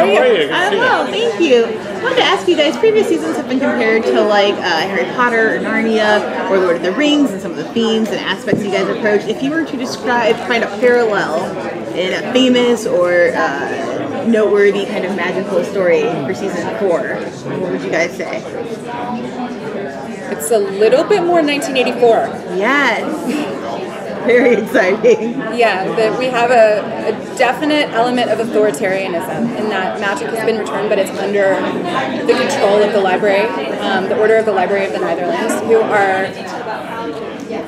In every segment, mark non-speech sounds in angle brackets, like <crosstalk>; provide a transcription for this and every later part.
How are you? I'm well, thank you. I wanted to ask you guys. Previous seasons have been compared to like uh, Harry Potter or Narnia or Lord of the Rings, and some of the themes and aspects you guys approach. If you were to describe, find a parallel in a famous or uh, noteworthy kind of magical story for season four, what would you guys say? It's a little bit more 1984. Yes. <laughs> Very exciting. Yeah, that we have a, a, definite element of authoritarianism in that magic has been returned, but it's under the control of the library, um, the Order of the Library of the Neitherlands, who are,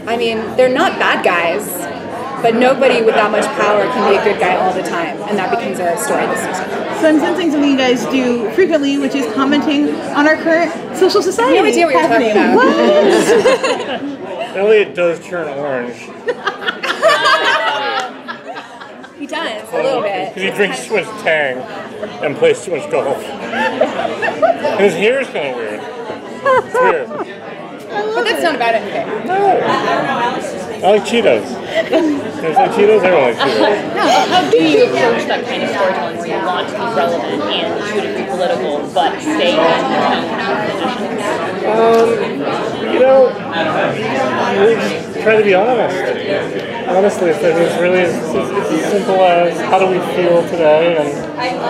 I mean, they're not bad guys, but nobody with that much power can be a good guy all the time, and that becomes our story this season. So I'm sensing something you guys do frequently, which is commenting on our current social society. No idea what you're talking about. What? <laughs> Eliot does turn orange. he does, a little bit. Because he drinks too much Tang and plays too much golf. and his hair is kind of weird. It's weird. But that's not about anything. I like Cheetos. There's like Cheetos, everyone likes Cheetos. How do you approach that kind of storytelling where you want to be relevant and shoot it be political, but stay in Um, you know, we just try to be honest. Honestly, it's, it's really as, it's as simple as how do we feel today and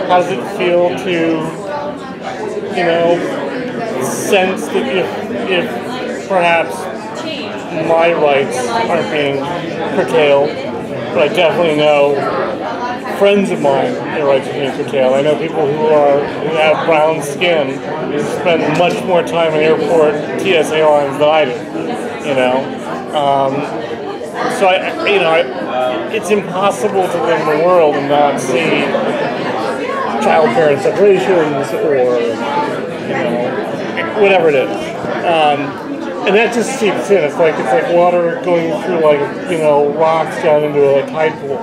how does it feel to, you know, sense that if, if perhaps my rights aren't being curtailed, but I definitely know friends of mine their rights are being curtailed. I know people who are who have brown skin spend much more time in airport TSA lines than I do. You know, um, so I, you know, I, it's impossible to live in the world and not see child parent separations or you know whatever it is. Um, and that just seeps in. It's like it's like water going through like you know rocks down into a like tide pool.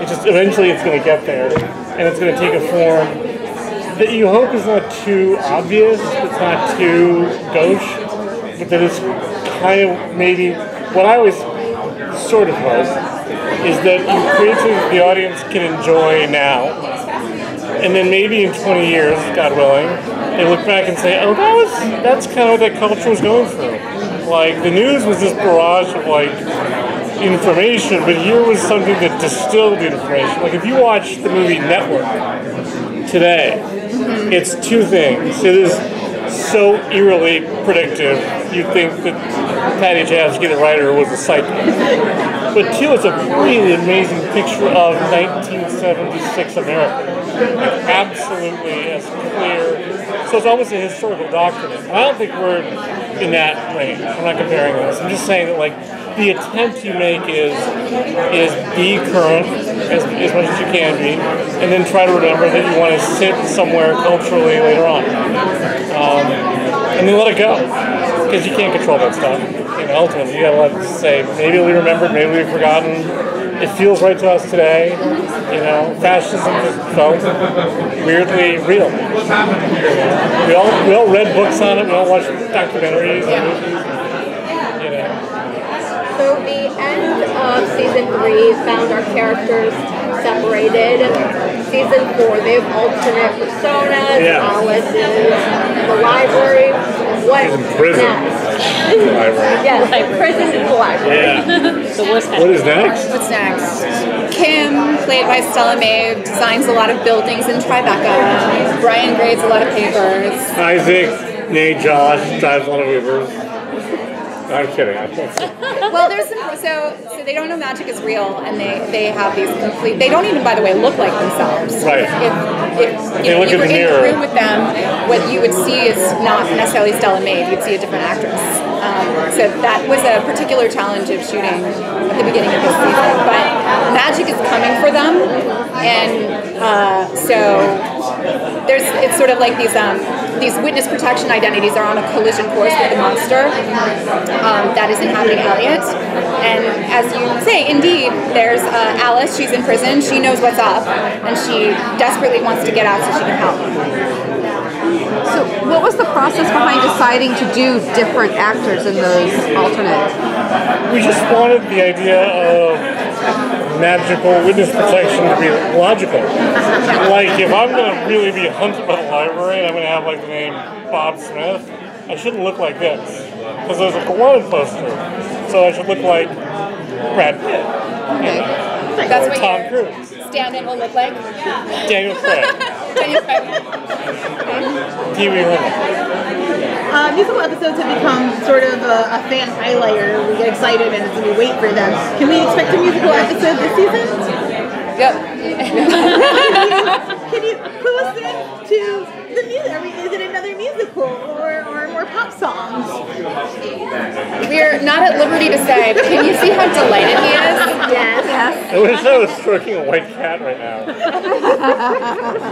It just eventually it's going to get there, and it's going to take a form that you hope is not too obvious, it's not too gauche, but that it's kind of maybe what I always sort of hope is that you create something the audience can enjoy now, and then maybe in 20 years, God willing, they look back and say, "Oh, that was that's kind of what that culture was going through." Like the news was this barrage of like information, but here was something that distilled the information. Like if you watch the movie Network today, mm-hmm. it's two things. It is so eerily predictive. You'd think that Paddy Chayefsky, the writer, was a psychic. <laughs> But two, it's a really amazing picture of 1976 America. Absolutely as clear. So it's almost a historical document. I don't think we're in that range. I'm not comparing this. I'm just saying that like the attempt you make is is be current as, as much as you can be, and then try to remember that you want to sit somewhere culturally later on, um, and then let it go because you can't control that stuff. You know, ultimately, you gotta let it say maybe we remembered, maybe we've forgotten. It feels right to us today. You know, fascism felt weirdly real. We all we all read books on it. We all watched documentaries and movies. You know. So the end of season three found our characters separated. Season four, they have alternate personas. Yeah. Alice is in the library. What She's in prison. next? Library. Yes, prison is the library. Yeah. <laughs> the worst What is next? What's next? Kim, played by Stella Maeve, designs a lot of buildings in Tribeca. Brian grades a lot of papers. Isaac, Nate, Josh drives a lot of Ubers. I'm kidding. I can't say. Well, there's some so so they don't know magic is real, and they they have these complete. They don't even, by the way, look like themselves. Right. If if you, look you in were the in mirror. the room with them, what you would see is not necessarily Stella Maeve. You'd see a different actress. Um, so that was a particular challenge of shooting at the beginning of this season. But magic is coming for them, and uh, so there's it's sort of like these um, these witness protection identities are on a collision course with the monster um, that is inhabiting Eliot. And as you say, indeed, there's uh, Alice. She's in prison. She knows what's up, and she desperately wants to get out so she can help. So, what was the process behind deciding to do different actors in those alternate? We just wanted the idea of magical witness protection to be logical. like if I'm gonna really be hunted by the library and I'm gonna have like the name Bob Smith, I shouldn't look like this because there's a wanted poster. So I should look like Brad Pitt, Okay. That's or what Tom Cruise, stand-in will look like. Daniel Craig, <laughs> Daniel Craig. Pee Wee Herman. Uh, musical episodes have become sort of a, a fan highlighter. We get excited and we wait for them. Can we expect a musical episode this season? Yep. <laughs> Can you clue us in to the music? Are we, is it another musical or, or more pop songs? We're not at liberty to say, but can you see how delighted he is? Yes. I wish I was stroking a white cat right now. <laughs>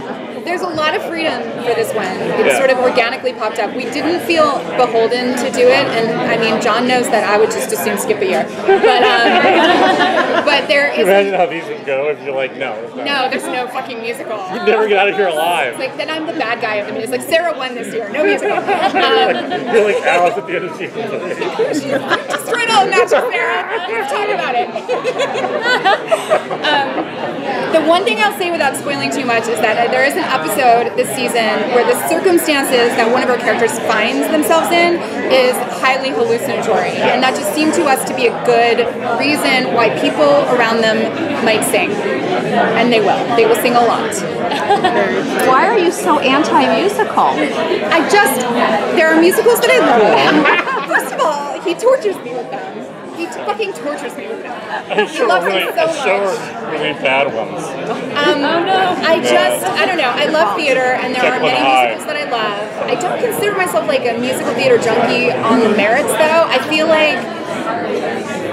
There's a lot of freedom for this one. It Yeah. sort of organically popped up. We didn't feel beholden to do it, and I mean, John knows that I would just as soon skip a year. But um, <laughs> but there is imagine how these would go if you're like, no, no, there's no fucking musical. You'd never get out of here alive. It's like then I'm the bad guy of the music. Like Sera won this year, no musical. Um, <laughs> You're like Alice at the end of season <laughs> destroyed all the Sera. Let's talk about it. <laughs> um, the one thing I'll say without spoiling too much is that uh, there is an episode this season where the circumstances that one of our characters finds themselves in is highly hallucinatory, and that just seemed to us to be a good reason why people around them might sing, and they will. They will sing a lot. <laughs> Why are you so anti-musical? I just there are musicals that I love. <laughs> First of all, he tortures me with them. He t- fucking tortures me with them. <laughs> I'm He sure loves really, them so I'm sure really bad ones. Um, I just I don't know. I love theater, and there are many Hyde. musicals that I love. I don't consider myself like a musical theater junkie on the merits, though. I feel like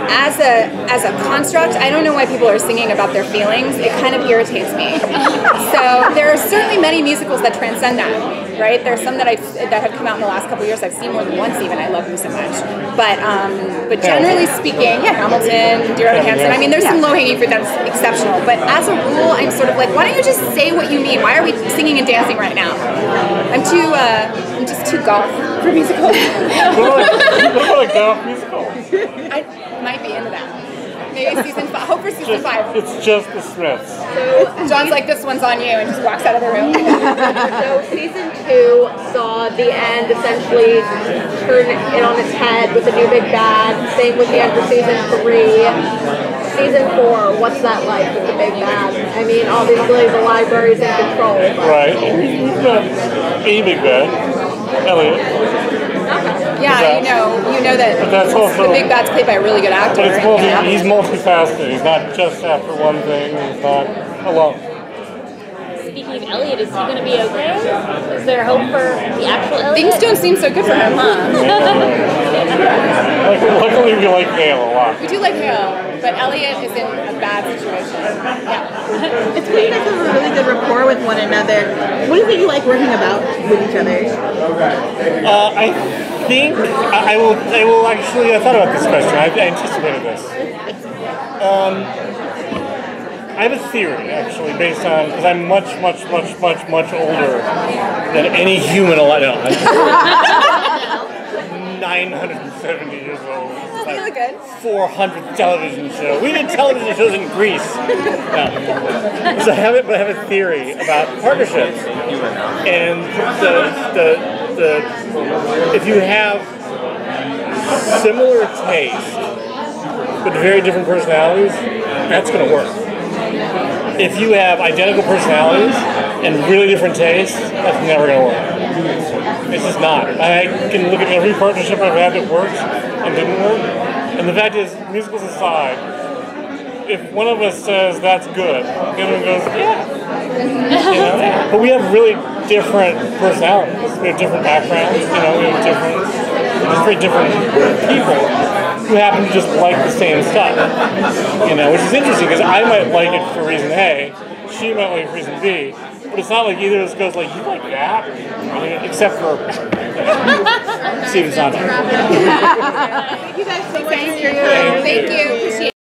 as a as a construct, I don't know why people are singing about their feelings. It kind of irritates me. so there are certainly many musicals that transcend that, right? There are some that I that have come out in the last couple of years. I've seen more than once. Even I love them so much. But um, but generally speaking, yeah, Hamilton, Dear Evan Hansen. I mean, there's some low hanging fruit that's exceptional. But as a rule, I'm sort of like, why don't you just say what you mean? Why are we singing and dancing right now? I'm too uh, I'm just too golf for musicals. What about, what about golf musical? I might be into that. Maybe season five. Hope for season Just, five. it's just the Smiths. John's like, this one's on you, and just walks out of the room. <laughs> So season two saw the end essentially turn it on its head with the new big bad. Same with the end of season three. Season four, what's that like with the big bad? I mean, obviously the library's in control, but Right. We've a big bad. Eliot. Yeah, you know, you know that But that's also- the big bad's played by a really good actor. But it's multi, Yeah. he's multifaceted. He's not just after one thing. He's not alone. Speaking of Eliot, is he going to be okay? Is there hope for the actual Eliot? Things don't seem so good for him, huh? <laughs> Like, luckily, we like Hale a lot. We do like Hale, but Eliot is in a bad situation. Yeah. It's clear you guys have a really good rapport with one another. What is it you like working about with each other? Uh, I think I, I will. I will actually. I thought about this question. I, I anticipated this. Um, I have a theory, actually, based on because I'm much, much, much, much, much older than any human alive. <laughs> No, I'm 970 look good. 400 television show. We did television shows in Greece. No. So I have but I have a theory about partnerships. And the, the, the, if you have similar taste, but very different personalities, that's going to work. If you have identical personalities and really different tastes, that's never going to work. It's just not. I can look at every partnership I've had that works and didn't work. And the fact is, musicals aside, if one of us says that's good, the other one goes, yeah. You know? But we have really different personalities. We have different backgrounds. You know, we have different, just very different people who happen to just like the same stuff. You know, which is interesting because I might like it for reason A, she might like it for reason B. But it's not like either of us goes like, you like that? I mean, except for <laughs> Stephen Sondheim. Thank you guys so much for your time. Thank you. Appreciate it.